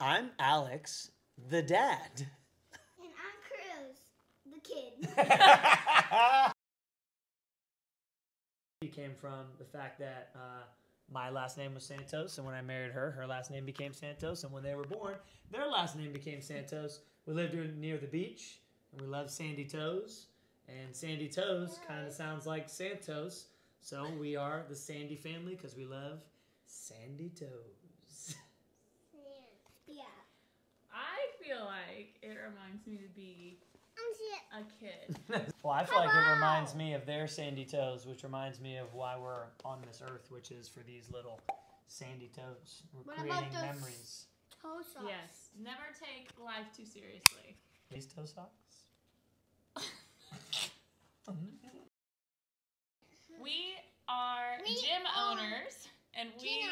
I'm Alex, the dad. And I'm Cruz, the kid. He came from the fact that uh, my last name was Santos, and when I married her, her last name became Santos, and when they were born, their last name became Santos. We lived near the beach, and we loved Sandy Toes, and Sandy Toes kind of sounds like Santos, so we are the Sandy family because we love Sandy Toes. yeah. I feel like it reminds me to be I'm a kid. well, I feel like it reminds me of their Sandy Toes, which reminds me of why we're on this earth, which is for these little Sandy Toes. We're What about creating those- memories. toe socks. yes. Never take life too seriously. These toe socks? We are We gym are owners, and we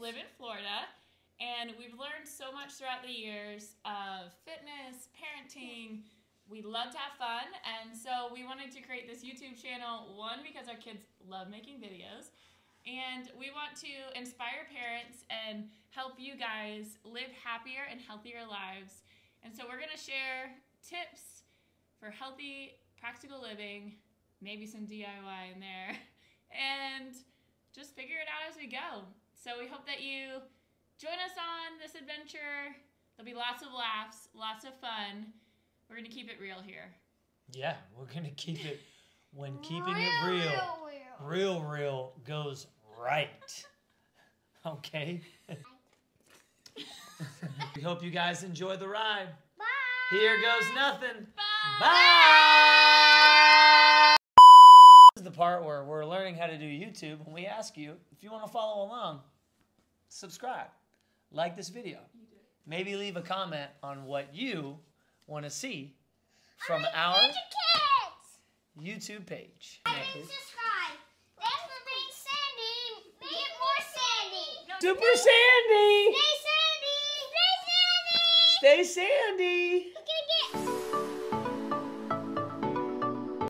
live in Florida. And we've learned so much throughout the years of fitness, parenting. We love to have fun, and so we wanted to create this YouTube channel. One, because our kids love making videos, and we want to inspire parents and help you guys live happier and healthier lives. And so we're gonna share tips for healthy, practical living, maybe some DIY in there, and just figure it out as we go. So we hope that you join us on this adventure. There'll be lots of laughs, lots of fun. We're gonna keep it real here. Yeah, we're going to keep it when keeping it real, real. real, real goes right. Okay? we hope you guys enjoy the ride. Bye. Here goes nothing. Bye! Bye! This is the part where we're learning how to do YouTube, and we ask you if you want to follow along, subscribe, like this video, maybe leave a comment on what you want to see from our Kids. YouTube page. And subscribe. Thanks for being Sandy. Make it more Sandy. No, Super Sandy! Stay Sandy. Stay Sandy. Stay Sandy!